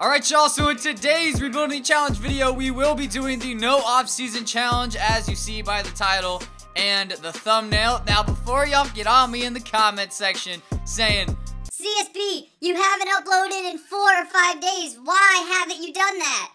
Alright y'all, so in today's rebuilding challenge video, we will be doing the no off-season challenge as you see by the title and the thumbnail. Now before y'all get on me in the comment section saying, CSB, you haven't uploaded in four or five days. Why haven't you done that?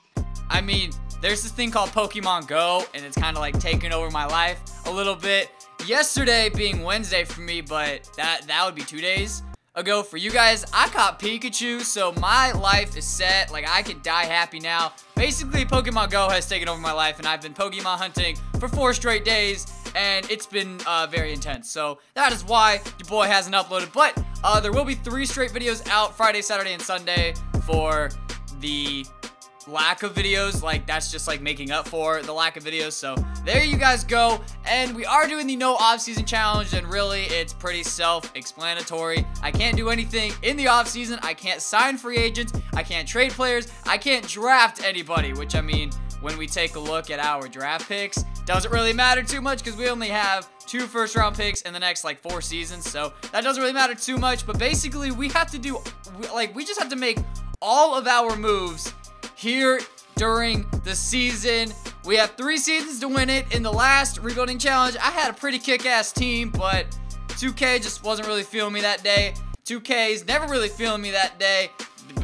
I mean, there's this thing called Pokemon Go, and it's kind of like taking over my life a little bit. Yesterday being Wednesday for me, but that, that would be two days ago for you guys. I caught Pikachu, so my life is set. Like, I can die happy now. Basically, Pokemon Go has taken over my life, and I've been Pokemon hunting for four straight days, and it's been uh, very intense. So, that is why your boy hasn't uploaded. But, uh, there will be three straight videos out Friday, Saturday, and Sunday for the lack of videos like that's just like making up for the lack of videos. So there you guys go. And we are doing the no off-season challenge and really it's pretty self-explanatory. I can't do anything in the off-season I can't sign free agents. I can't trade players. I can't draft anybody which I mean when we take a look at our draft picks doesn't really matter too much because we only have two first round picks in the next like four seasons. So that doesn't really matter too much. But basically we have to do like we just have to make all of our moves here during the season. We have three seasons to win it. In the last rebuilding challenge, I had a pretty kick-ass team, but 2K just wasn't really feeling me that day. 2K's never really feeling me that day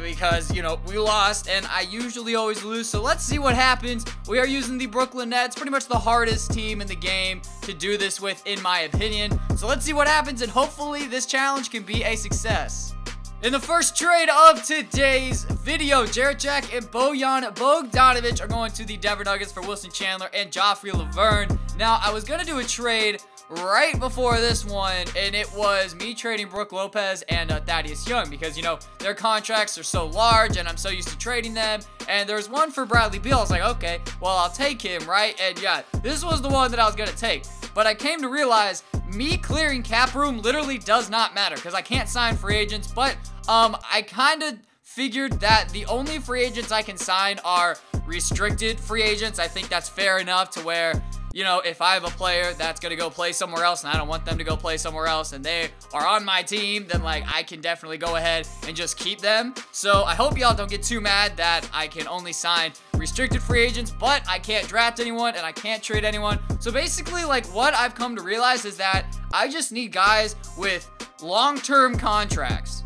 because, you know, we lost, and I usually always lose, so let's see what happens. We are using the Brooklyn Nets, pretty much the hardest team in the game to do this with, in my opinion. So let's see what happens, and hopefully this challenge can be a success. In the first trade of today's video, Jarrett Jack and Bojan Bogdanovic are going to the Denver Nuggets for Wilson Chandler and Joffrey Lauvergne. Now, I was going to do a trade right before this one, and it was me trading Brook Lopez and uh, Thaddeus Young because, you know, their contracts are so large, and I'm so used to trading them. And there's one for Bradley Beal. I was like, okay, well, I'll take him, right? And yeah, this was the one that I was going to take. But I came to realize me clearing cap room literally does not matter because I can't sign free agents, but um, I kind of figured that the only free agents I can sign are restricted free agents. I think that's fair enough to where you know, if I have a player that's going to go play somewhere else and I don't want them to go play somewhere else and they are on my team, then like I can definitely go ahead and just keep them. So I hope y'all don't get too mad that I can only sign restricted free agents, but I can't draft anyone and I can't trade anyone. So basically like what I've come to realize is that I just need guys with long-term contracts.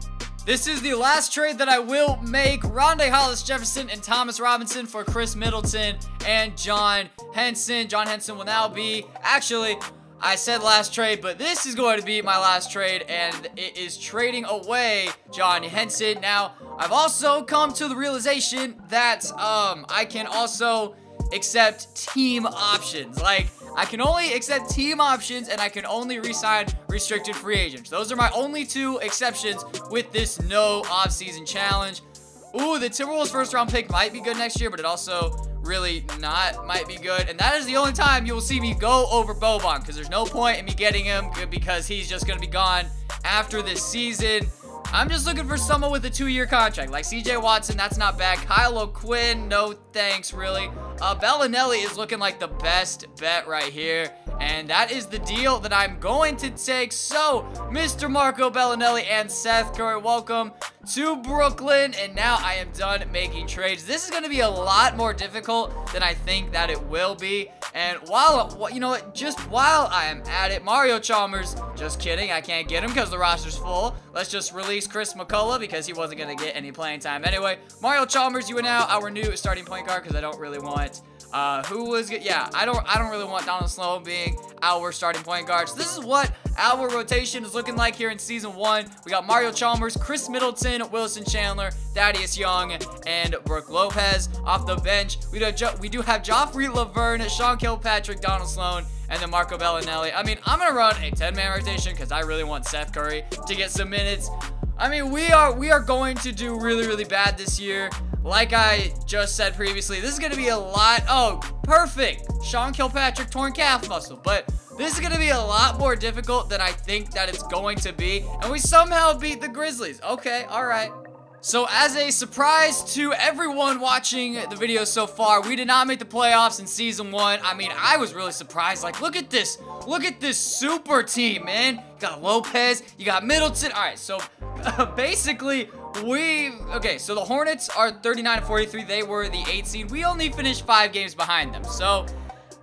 This is the last trade that I will make. Rondae Hollis Jefferson and Thomas Robinson for Khris Middleton and John Henson. John Henson will now be, actually, I said last trade, but this is going to be my last trade, and it is trading away John Henson. Now, I've also come to the realization that um, I can also accept team options. Like, I can only accept team options and I can only resign restricted free agents. Those are my only two exceptions with this no offseason challenge. Ooh, the Timberwolves first round pick might be good next year, but it also really not might be good. And that is the only time you will see me go over Boban because there's no point in me getting him because he's just going to be gone after this season. I'm just looking for someone with a two-year contract. Like CJ Watson, that's not bad. Kyle O'Quinn, no thanks, really. Uh, Belinelli is looking like the best bet right here. And that is the deal that I'm going to take. So, Mr. Marco Belinelli and Seth Curry, welcome to Brooklyn. And now I am done making trades. This is going to be a lot more difficult than I think that it will be. And while, you know what, just while I am at it, Mario Chalmers, just kidding, I can't get him because the roster's full. Let's just release Chris McCullough because he wasn't going to get any playing time anyway. Mario Chalmers, you are now our new starting point guard because I don't really want uh, who was good? Yeah, I don't I don't really want Donald Sloan being our starting point guard. So this is what our rotation is looking like here in season one. We got Mario Chalmers, Khris Middleton, Wilson Chandler, Thaddeus Young, and Brook Lopez off the bench. We do we do have Joffrey Lauvergne, Sean Kilpatrick, Donald Sloan, and then Marco Belinelli. I mean, I'm gonna run a 10-man rotation because I really want Seth Curry to get some minutes. I mean, we are we are going to do really really bad this year. Like I just said previously, this is going to be a lot. Oh, perfect. Sean Kilpatrick torn calf muscle. But this is going to be a lot more difficult than I think that it's going to be. And we somehow beat the Grizzlies. Okay, all right. So as a surprise to everyone watching the video so far, we did not make the playoffs in season one. I mean, I was really surprised. Like, look at this. Look at this super team, man. You got Lopez, you got Middleton. All right, so basically, we okay, so the Hornets are 39 and 43. They were the 8 seed. We only finished 5 games behind them. So,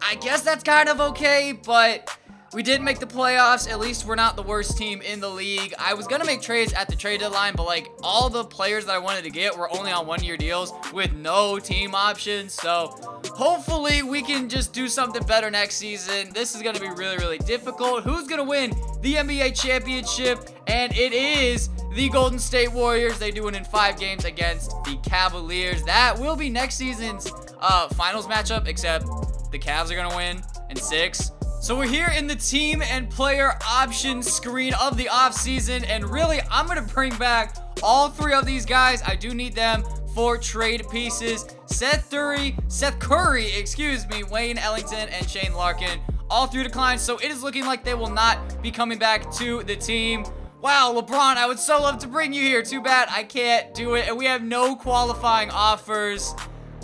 I guess that's kind of okay, but we did make the playoffs. At least we're not the worst team in the league. I was going to make trades at the trade deadline, but like all the players that I wanted to get were only on one-year deals with no team options. So hopefully we can just do something better next season. This is going to be really, really difficult. Who's going to win the NBA championship? And it is the Golden State Warriors. They do it in five games against the Cavaliers. That will be next season's uh, finals matchup, except the Cavs are going to win in six. So we're here in the team and player option screen of the offseason, and really, I'm going to bring back all three of these guys. I do need them for trade pieces. Seth Curry, Seth Curry, excuse me, Wayne Ellington, and Shane Larkin. All three declined, so it is looking like they will not be coming back to the team. Wow, LeBron, I would so love to bring you here. Too bad I can't do it, and we have no qualifying offers.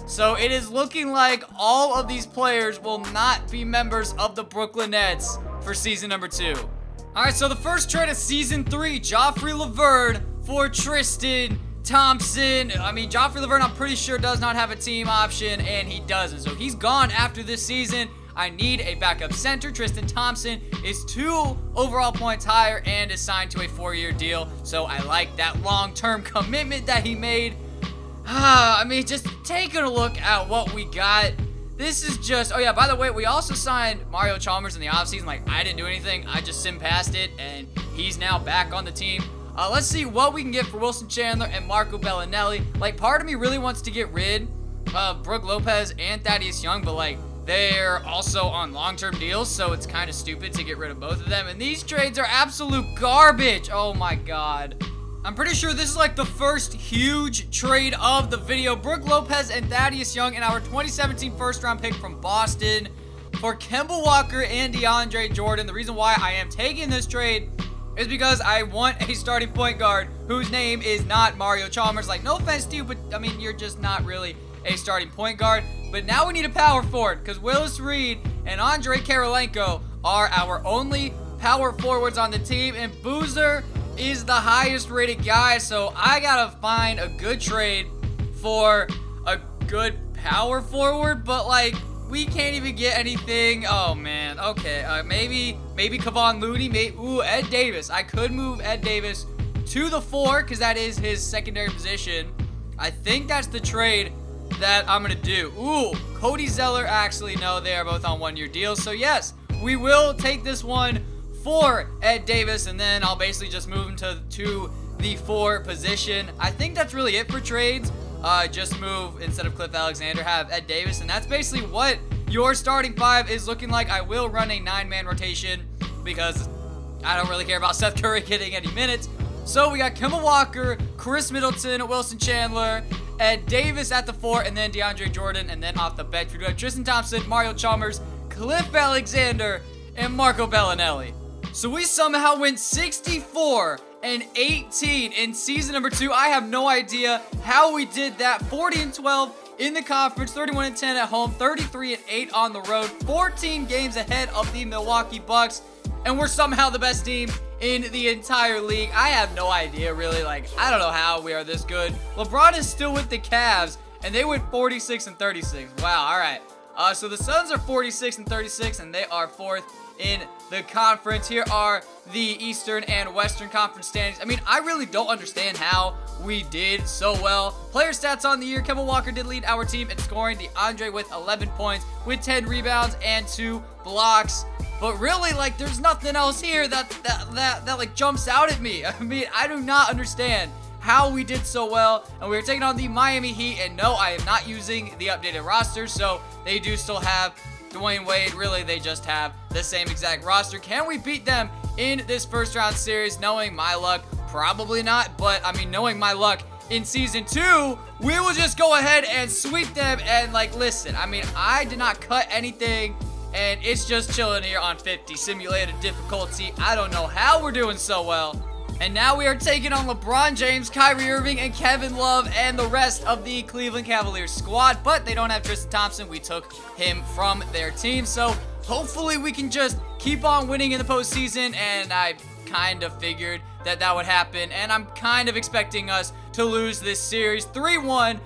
So it is looking like all of these players will not be members of the Brooklyn Nets for season number two. All right, so the first trade of season three, Joffrey Lauvergne for Tristan Thompson. I mean, Joffrey Lauvergne, I'm pretty sure does not have a team option, and he doesn't. So he's gone after this season. I need a backup center. Tristan Thompson is two overall points higher and is signed to a four-year deal. So I like that long-term commitment that he made. I mean, just taking a look at what we got. This is just, oh yeah, by the way, we also signed Mario Chalmers in the offseason. Like, I didn't do anything. I just sim past it, and he's now back on the team. Uh, let's see what we can get for Wilson Chandler and Marco Belinelli. Like, part of me really wants to get rid of Brook Lopez and Thaddeus Young, but like, they're also on long-term deals, so it's kind of stupid to get rid of both of them. And these trades are absolute garbage. Oh my god. I'm pretty sure this is like the first huge trade of the video. Brook Lopez and Thaddeus Young in our 2017 first round pick from Boston for Kemba Walker and DeAndre Jordan. The reason why I am taking this trade is because I want a starting point guard whose name is not Mario Chalmers. Like, no offense to you, but I mean, you're just not really a starting point guard. But now we need a power forward because Willis Reed and Andre Kirilenko are our only power forwards on the team. And Boozer is the highest rated guy, so I gotta find a good trade for a good power forward, but like, we can't even get anything. Oh man, okay, uh, maybe, maybe Kevon Looney, ooh, Ed Davis. I could move Ed Davis to the four, because that is his secondary position. I think that's the trade that I'm gonna do. Ooh, Cody Zeller, actually, no, they are both on one-year deals, so yes, we will take this one for Ed Davis, and then I'll basically just move him to, to the four position. I think that's really it for trades. Uh, just move, instead of Cliff Alexander, have Ed Davis, and that's basically what your starting five is looking like. I will run a nine-man rotation because I don't really care about Seth Curry getting any minutes. So we got Kemba Walker, Khris Middleton, Wilson Chandler, Ed Davis at the four, and then DeAndre Jordan, and then off the bench we do have Tristan Thompson, Mario Chalmers, Cliff Alexander, and Marco Belinelli. So we somehow went 64 and 18 in season number two. I have no idea how we did that. 40 and 12 in the conference, 31 and 10 at home, 33 and 8 on the road, 14 games ahead of the Milwaukee Bucks, and we're somehow the best team in the entire league. I have no idea, really. Like, I don't know how we are this good. LeBron is still with the Cavs, and they went 46 and 36. Wow, all right. Uh, so the Suns are 46 and 36, and they are fourth in the conference. Here are the Eastern and Western Conference standings. I mean, I really don't understand how we did so well. Player stats on the year, Kemba Walker did lead our team in scoring. DeAndre with 11 points, with 10 rebounds and 2 blocks. But really, like, there's nothing else here that, that, that, that, like, jumps out at me. I mean, I do not understand how we did so well. And we are taking on the Miami Heat. And no, I am not using the updated roster. So they do still have Dwyane Wade. Really, they just have the same exact roster. Can we beat them in this first round series? Knowing my luck, probably not. But, I mean, knowing my luck in season two, we will just go ahead and sweep them. And, like, listen, I mean, I did not cut anything. And it's just chilling here on 50. Simulated difficulty. I don't know how we're doing so well. And now we are taking on LeBron James, Kyrie Irving, and Kevin Love, and the rest of the Cleveland Cavaliers squad. But they don't have Tristan Thompson. We took him from their team. So hopefully we can just keep on winning in the postseason. And I kind of figured that that would happen. And I'm kind of expecting us to lose this series 3-1.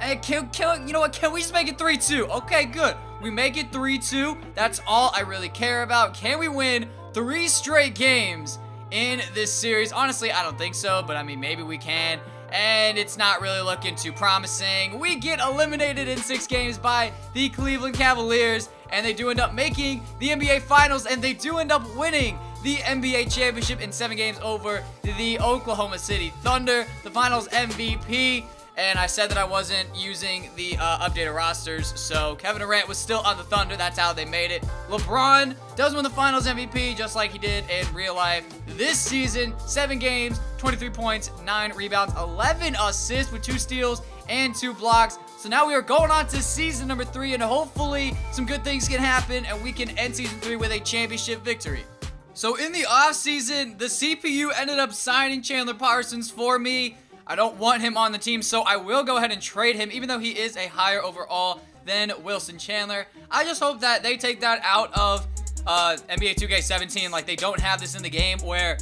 And can, can, you know what? Can we just make it 3-2? Okay, good. We make it 3-2. That's all I really care about. Can we win three straight games in this series? Honestly, I don't think so, but I mean, maybe we can. And it's not really looking too promising. We get eliminated in six games by the Cleveland Cavaliers, and they do end up making the NBA Finals, and they do end up winning the NBA championship in seven games over the Oklahoma City Thunder, the finals MVP. And I said that I wasn't using the uh, updated rosters, so Kevin Durant was still on the Thunder. That's how they made it. LeBron does win the Finals MVP just like he did in real life this season. Seven games, 23 points, nine rebounds, 11 assists with two steals and two blocks. So now we are going on to season number three, and hopefully some good things can happen, and we can end season three with a championship victory. So in the offseason, the CPU ended up signing Chandler Parsons for me. I don't want him on the team, so I will go ahead and trade him, even though he is a higher overall than Wilson Chandler. I just hope that they take that out of uh, NBA 2K17. Like, they don't have this in the game where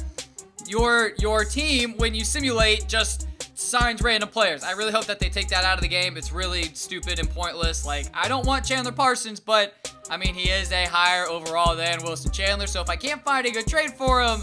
your your team, when you simulate, just signs random players. I really hope that they take that out of the game. It's really stupid and pointless. Like, I don't want Chandler Parsons, but, I mean, he is a higher overall than Wilson Chandler, so if I can't find a good trade for him,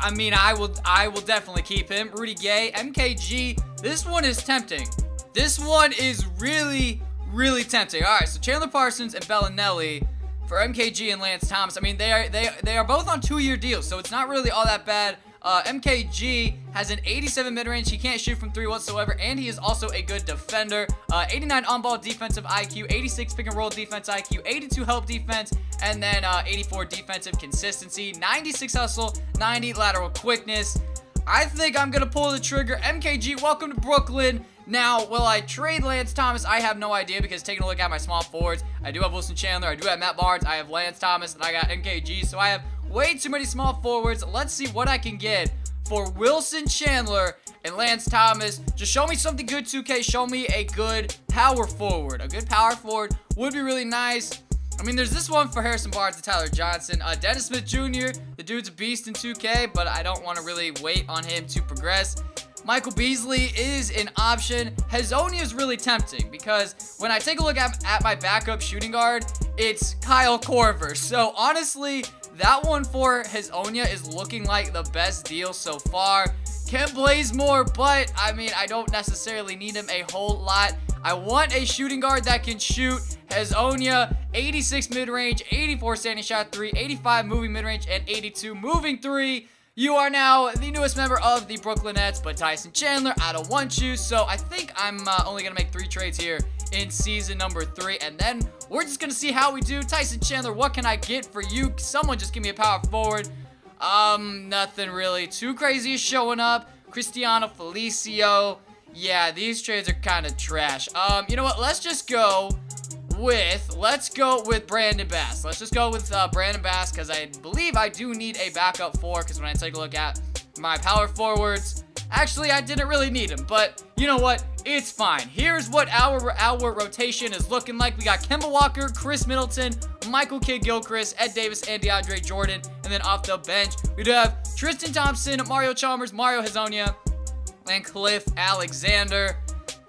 I mean, I will I will definitely keep him. Rudy Gay, MKG. This one is tempting. This one is really, really tempting. All right, so Chandler Parsons and Belinelli for MKG and Lance Thomas. I mean, they are they they are both on two-year deals, so it's not really all that bad. Uh, MKG has an 87 mid-range. He can't shoot from three whatsoever, and he is also a good defender. Uh, 89 on-ball defensive IQ, 86 pick and roll defense IQ, 82 help defense, and then uh, 84 defensive consistency, 96 hustle, 90 lateral quickness. I think I'm going to pull the trigger. MKG, welcome to Brooklyn. Now, will I trade Lance Thomas? I have no idea because taking a look at my small forwards, I do have Wilson Chandler, I do have Matt Barnes, I have Lance Thomas, and I got MKG, so I have way too many small forwards. Let's see what I can get for Wilson Chandler and Lance Thomas. Just show me something good, 2K. Show me a good power forward. A good power forward would be really nice. I mean, there's this one for Harrison Barnes and Tyler Johnson. Uh, Dennis Smith Jr., the dude's a beast in 2K, but I don't want to really wait on him to progress. Michael Beasley is an option. Hezonja is really tempting because when I take a look at, at my backup shooting guard, it's Kyle Korver. So honestly, that one for Hezonja is looking like the best deal so far. Kent Bazemore, but I mean, I don't necessarily need him a whole lot. I want a shooting guard that can shoot. Hezonja, 86 mid-range, 84 standing shot 3, 85 moving mid-range, and 82 moving 3. You are now the newest member of the Brooklyn Nets, but Tyson Chandler, I don't want you. So I think I'm uh, only going to make three trades here in season number three. And then we're just going to see how we do. Tyson Chandler, what can I get for you? Someone just give me a power forward. Um, nothing really too crazy showing up. Cristiano Felicio. Yeah, these trades are kind of trash. Um, you know what? Let's just go with, let's go with Brandon Bass. Let's just go with uh, Brandon Bass because I believe I do need a backup four because when I take a look at my power forwards, actually I didn't really need him, but you know what? It's fine. Here's what our, our rotation is looking like. We got Kemba Walker, Khris Middleton, Michael Kidd-Gilchrist, Ed Davis, and DeAndre Jordan. And then off the bench, we do have Tristan Thompson, Mario Chalmers, Mario Hezonja, and Cliff Alexander.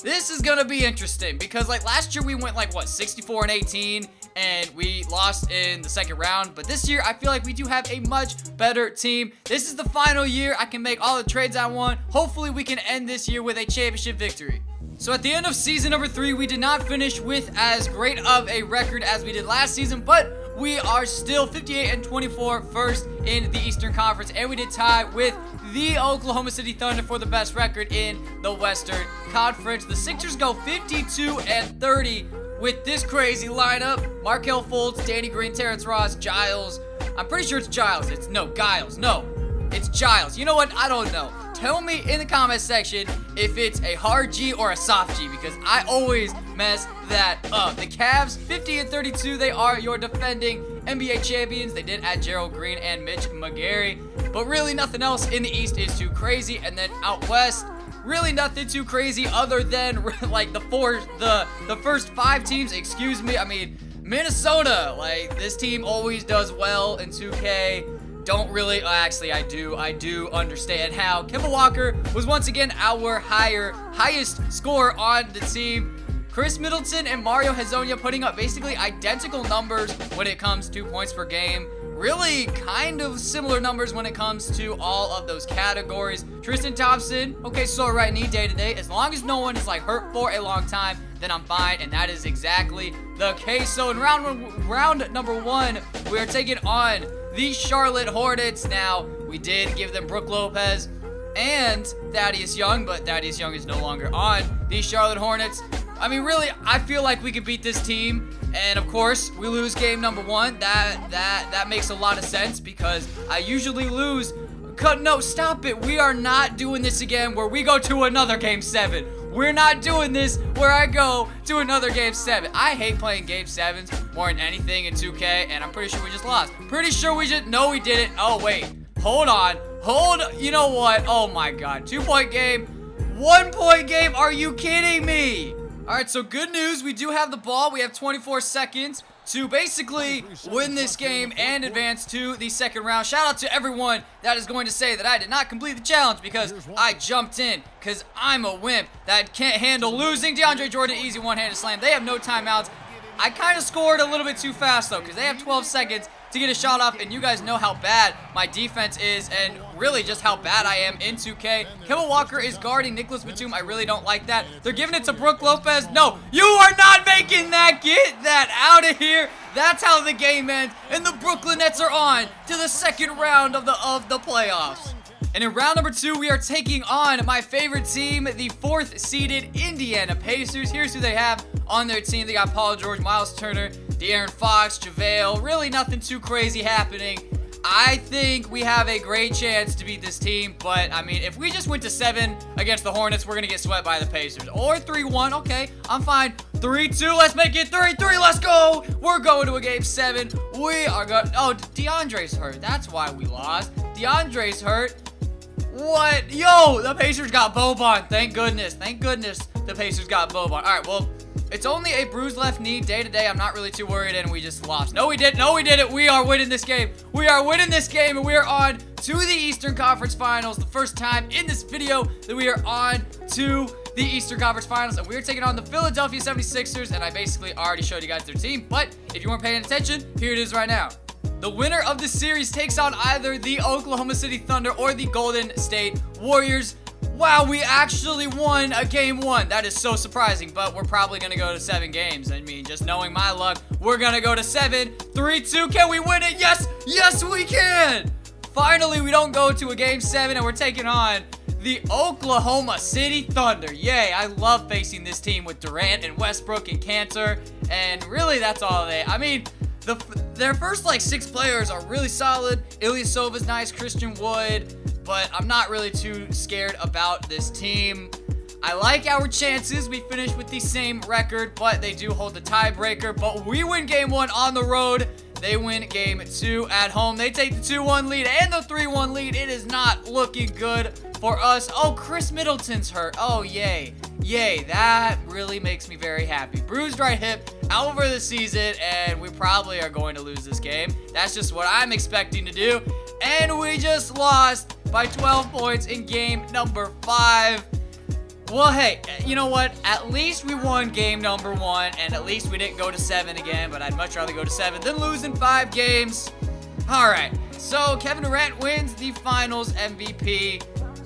This is gonna be interesting because like last year we went like what 64 and 18 and we lost in the second round. But this year I feel like we do have a much better team. This is the final year I can make all the trades I want. Hopefully we can end this year with a championship victory. So at the end of season number three, we did not finish with as great of a record as we did last season, but we are still 58 and 24 first in the Eastern Conference, and we did tie with the Oklahoma City Thunder for the best record in the Western Conference. The Sixers go 52 and 30 with this crazy lineup. Markelle Fultz, Danny Green, Terrence Ross, Giles. I'm pretty sure it's Giles. It's no, Giles. No, it's Giles. You know what? I don't know. Tell me in the comment section if it's a hard G or a soft G because I always mess that up. The Cavs, 50 and 32, they are your defending NBA champions. They did add Gerald Green and Mitch McGary, but really nothing else in the East is too crazy. And then out West, really nothing too crazy other than like the four, the the first five teams. Excuse me. I mean Minnesota, like this team always does well in 2K. Don't really, uh, actually, I do, I do understand how Kemba Walker was once again our higher, highest score on the team. Khris Middleton and Mario Hezonja putting up basically identical numbers when it comes to points per game. Really kind of similar numbers when it comes to all of those categories. Tristan Thompson, okay, so right knee day to day. As long as no one is like hurt for a long time, then I'm fine, and that is exactly the case. So in round round number one, we are taking on the Charlotte Hornets. Now, we did give them Brook Lopez and Thaddeus Young, but Thaddeus Young is no longer on the Charlotte Hornets. I mean, really, I feel like we could beat this team. And of course, we lose game number one. That that that makes a lot of sense because I usually lose. Cut no, stop it. We are not doing this again where we go to another game seven. We're not doing this where I go to another game seven. I hate playing game sevens more than anything in 2K, and I'm pretty sure we just lost. Pretty sure we just no we didn't. Oh wait. Hold on. Hold you know what? Oh my god. Two point game. One point game. Are you kidding me? All right, so good news. We do have the ball. We have 24 seconds to basically win this game and advance to the second round. Shout out to everyone that is going to say that I did not complete the challenge because I jumped in because I'm a wimp that can't handle losing. DeAndre Jordan, easy one-handed slam. They have no timeouts. I kind of scored a little bit too fast, though, because they have 12 seconds to get a shot off, and you guys know how bad my defense is, and really just how bad I am in 2K. Kemba Walker is guarding Nicolas Batum. I really don't like that. They're giving it to Brook Lopez. No, you are not making that. Get that out of here. That's how the game ends, and the Brooklyn Nets are on to the second round of the of the playoffs. And in round number two, we are taking on my favorite team, the fourth seeded Indiana Pacers. Here's who they have on their team. They got Paul George, Miles Turner, De'Aaron Fox, JaVale. Really nothing too crazy happening. I think we have a great chance to beat this team, but I mean, if we just went to seven against the Hornets, we're gonna get swept by the Pacers. Or 3-1, okay, I'm fine. 3-2, let's make it 3-3, let's go! We're going to a game seven. We are going, oh, DeAndre's hurt. That's why we lost. DeAndre's hurt. What? Yo, the Pacers got Boban. Thank goodness. Thank goodness the Pacers got Boban. All right, well, it's only a bruised left knee day to day. I'm not really too worried, and we just lost. No, we didn't. No, we didn't. We are winning this game. We are winning this game, and we are on to the Eastern Conference Finals. The first time in this video that we are on to the Eastern Conference Finals, and we're taking on the Philadelphia 76ers, and I basically already showed you guys their team, but if you weren't paying attention, here it is right now. The winner of the series takes on either the Oklahoma City Thunder or the Golden State Warriors. Wow, we actually won a game one. That is so surprising, but we're probably going to go to seven games. I mean, just knowing my luck, we're going to go to seven. Three, two, can we win it? Yes, yes, we can. Finally, we don't go to a game seven, and we're taking on the Oklahoma City Thunder. Yay, I love facing this team with Durant and Westbrook and Kanter, and really, that's all they, I mean, the, their first like six players are really solid. Ilyasova's nice, Christian Wood, but I'm not really too scared about this team. I like our chances. We finish with the same record, but they do hold the tiebreaker. But we win game one on the road. They win game two at home. They take the 2-1 lead and the 3-1 lead. It is not looking good for us. Oh, Khris Middleton's hurt. Oh, yay. Yay. That really makes me very happy. Bruised right hip, out for the season, and we probably are going to lose this game. That's just what I'm expecting to do. And we just lost by 12 points in game number five. Well, hey, you know what? At least we won game number one, and at least we didn't go to seven again, but I'd much rather go to seven than lose in five games. All right, so Kevin Durant wins the finals MVP.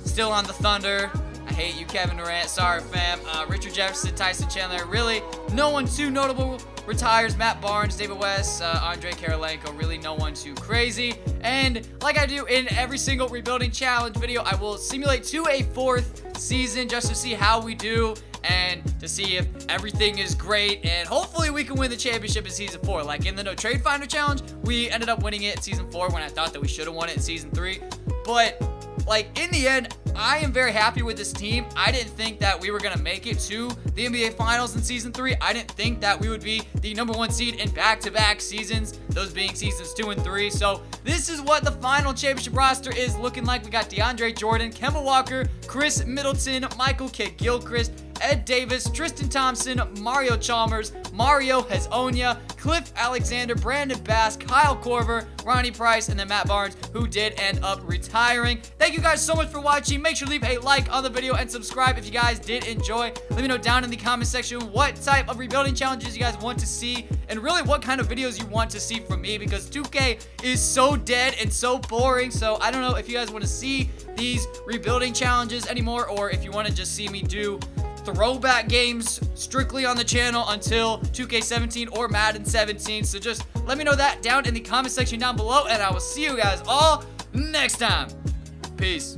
Still on the Thunder. I hate you, Kevin Durant. Sorry, fam. Uh, Richard Jefferson, Tyson Chandler. Really, no one too notable retires. Matt Barnes, David West, uh, Andre Kirilenko. Really, no one too crazy. And like I do in every single rebuilding challenge video, I will simulate to a fourth season just to see how we do and to see if everything is great and hopefully we can win the championship in season four like in the no trade finder challenge we ended up winning it in season four when i thought that we should have won it in season three but like in the end, I am very happy with this team. I didn't think that we were going to make it to the NBA Finals in season three. I didn't think that we would be the number one seed in back to back seasons, those being seasons two and three. So, this is what the final championship roster is looking like. We got DeAndre Jordan, Kemba Walker, Khris Middleton, Michael Kidd Gilchrist, Ed Davis, Tristan Thompson, Mario Chalmers, Mario Hezonja, Cliff Alexander, Brandon Bass, Kyle Korver, Ronnie Price, and then Matt Barnes, who did end up retiring. Thank you guys so much for watching. Make sure to leave a like on the video and subscribe if you guys did enjoy. Let me know down in the comment section what type of rebuilding challenges you guys want to see and really what kind of videos you want to see from me because 2K is so dead and so boring. So I don't know if you guys want to see these rebuilding challenges anymore or if you want to just see me do throwback games strictly on the channel until 2K17 or Madden 17. So just let me know that down in the comment section down below, and I will see you guys all next time. Peace.